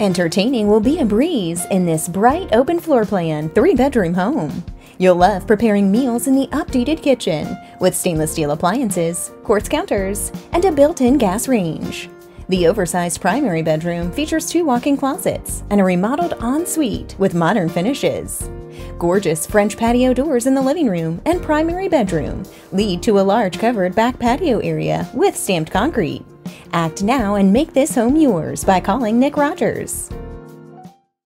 Entertaining will be a breeze in this bright open floor plan three bedroom home. You'll love preparing meals in the updated kitchen with stainless steel appliances, quartz counters, and a built in gas range. The oversized primary bedroom features two walk in closets and a remodeled ensuite with modern finishes. Gorgeous French patio doors in the living room and primary bedroom lead to a large covered back patio area with stamped concrete. Act now and make this home yours by calling Nick Rogers.